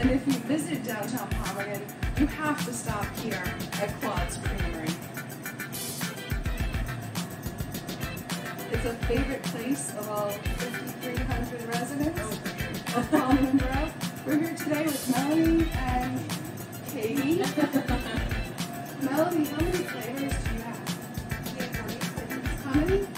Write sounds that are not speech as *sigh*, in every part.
And if you visit downtown Palmerton, you have to stop here at Claude's Creamery. It's a favorite place of all 5,300 residents oh, of Palmerton Borough. We're here today with Melanie and Katie. *laughs* Melanie, how many flavors do you have? How many?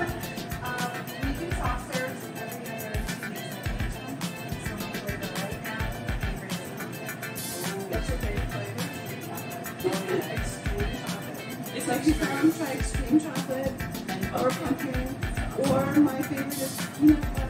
It's like you can try extreme chocolate or pumpkin, or my favorite is peanut butter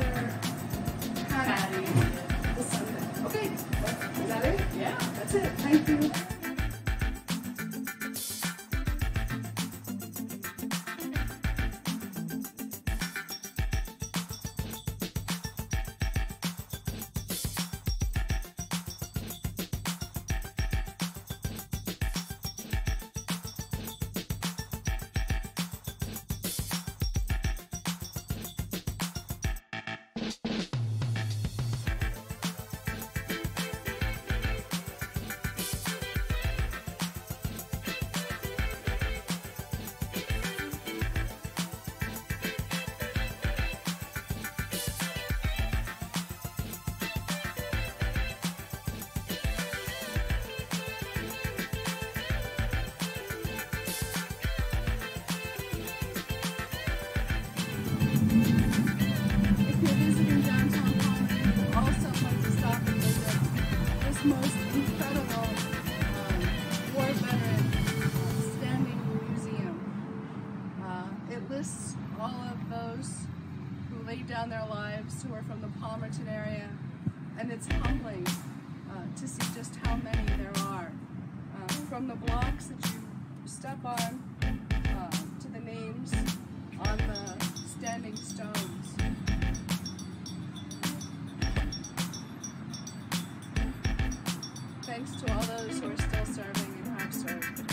laid down their lives who are from the Palmerton area, and it's humbling uh, to see just how many there are. Uh, from the blocks that you step on uh, to the names on the standing stones. Thanks to all those who are still serving and have served.